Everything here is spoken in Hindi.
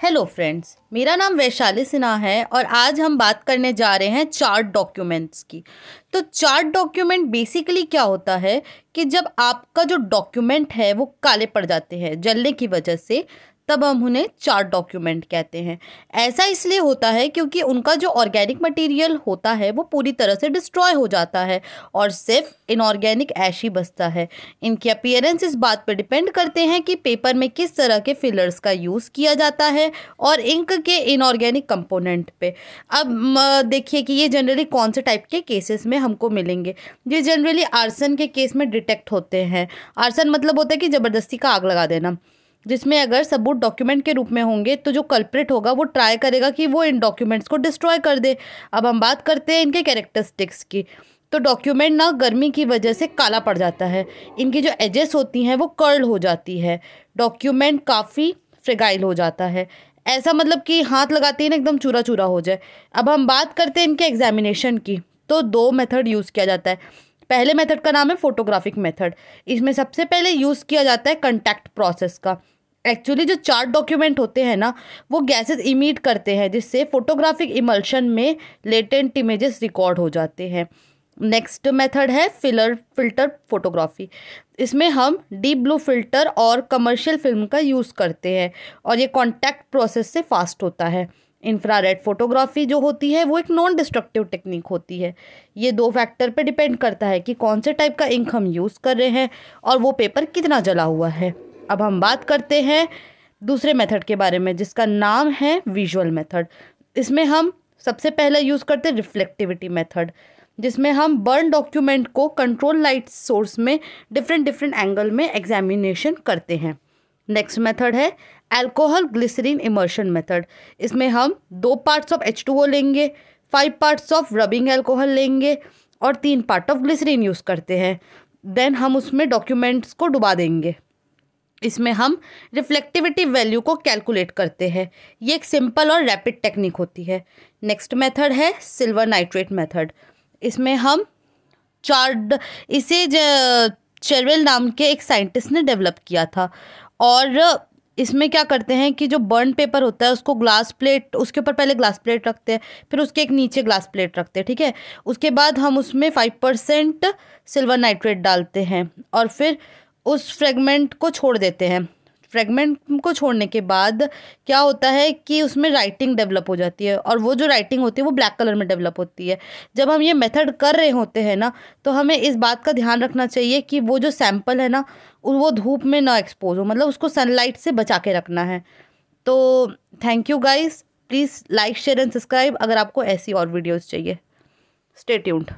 हेलो फ्रेंड्स मेरा नाम वैशाली सिन्हा है और आज हम बात करने जा रहे हैं चार्ट डॉक्यूमेंट्स की। तो चार्ट डॉक्यूमेंट बेसिकली क्या होता है कि जब आपका जो डॉक्यूमेंट है वो काले पड़ जाते हैं जलने की वजह से तब हम उन्हें चार्ट डॉक्यूमेंट कहते हैं। ऐसा इसलिए होता है क्योंकि उनका जो ऑर्गेनिक मटेरियल होता है, वो पूरी तरह से डिस्ट्रॉय हो जाता है और सिर्फ़ इनऑर्गेनिक ऐश ही बचता है। इनकी अपियरेंस इस बात पर डिपेंड करते हैं कि पेपर में किस तरह के फिलर्स का यूज़ किया जाता है और इंक के इनऑर्गेनिक कंपोनेंट पे। अब देखिए कि ये जनरली कौन से टाइप के केसेस में हमको मिलेंगे? ये जनरली आर्सन के केस में डिटेक्ट होते हैं। आर्सन मतलब होता है कि ज़बरदस्ती का आग लगा देना। जिसमें अगर सबूत डॉक्यूमेंट के रूप में होंगे तो जो कल्प्रिट होगा, वो ट्राई करेगा कि वो इन डॉक्यूमेंट्स को डिस्ट्रॉय कर दे। अब हम बात करते हैं इनके कैरेक्टरिस्टिक्स की। तो डॉक्यूमेंट ना गर्मी की वजह से काला पड़ जाता है। इनकी जो एजेस होती हैं, वो कर्ल हो जाती है। डॉक्यूमेंट काफ़ी फ्रेगाइल हो जाता है। ऐसा मतलब कि हाथ लगाते ही ना एकदम चूरा चूरा हो जाए। अब हम बात करते हैं इनके एग्जामिनेशन की। तो दो मेथड यूज़ किया जाता है। पहले मेथड का नाम है फोटोग्राफिक मेथड इसमें सबसे पहले यूज़ किया जाता है कंटैक्ट प्रोसेस का। एक्चुअली जो चार्ट डॉक्यूमेंट होते हैं ना, वो गैसेस इमिट करते हैं, जिससे फोटोग्राफिक इमल्शन में लेटेंट इमेजेस रिकॉर्ड हो जाते हैं। नेक्स्ट मेथड है फिलर फ़िल्टर फोटोग्राफी इसमें हम डीप ब्लू फ़िल्टर और कमर्शियल फ़िल्म का यूज़ करते हैं, और ये कॉन्टैक्ट प्रोसेस से फास्ट होता है। इंफ्रारेड फोटोग्राफी जो होती है, वो एक नॉन डिस्ट्रक्टिव टेक्निक होती है। ये दो फैक्टर पे डिपेंड करता है कि कौन से टाइप का इंक हम यूज़ कर रहे हैं, और वो पेपर कितना जला हुआ है। अब हम बात करते हैं दूसरे मेथड के बारे में, जिसका नाम है विजुअल मेथड इसमें हम सबसे पहले यूज़ करते हैं रिफ्लेक्टिविटी मेथड जिसमें हम बर्न डॉक्यूमेंट को कंट्रोल लाइट सोर्स में डिफरेंट डिफरेंट एंगल में एग्जामिनेशन करते हैं। नेक्स्ट मेथड है एल्कोहल ग्लिसरीन इमर्शन मेथड इसमें हम दो parts of H two O लेंगे five parts of rubbing alcohol लेंगे और तीन पार्ट ऑफ़ ग्लिसरीन यूज़ करते हैं। देन हम उसमें डॉक्यूमेंट्स को डुबा देंगे। इसमें हम रिफ्लेक्टिविटी वैल्यू को कैलकुलेट करते हैं। ये एक सिंपल और रैपिड टेक्निक होती है। नेक्स्ट मेथड है सिल्वर नाइट्रेट मेथड इसमें हम चार्ड इसे चेरवेल नाम के एक साइंटिस्ट ने डेवलप किया था। और इसमें क्या करते हैं कि जो बर्न पेपर होता है, उसको ग्लास प्लेट उसके ऊपर पहले ग्लास प्लेट रखते हैं, फिर उसके एक नीचे ग्लास प्लेट रखते हैं, ठीक है? उसके बाद हम उसमें फाइव परसेंट सिल्वर नाइट्रेट डालते हैं। और फिर उस फ्रेगमेंट को छोड़ देते हैं। फ्रेगमेंट को छोड़ने के बाद क्या होता है कि उसमें राइटिंग डेवलप हो जाती है और वो जो राइटिंग होती है वो ब्लैक कलर में डेवलप होती है। जब हम ये मेथड कर रहे होते हैं ना तो हमें इस बात का ध्यान रखना चाहिए कि वो जो सैंपल है ना, वो धूप में ना एक्सपोज हो मतलब उसको सनलाइट से बचा के रखना है। तो thank you guys please like share and subscribe अगर आपको ऐसी और वीडियोज़ चाहिए। Stay tuned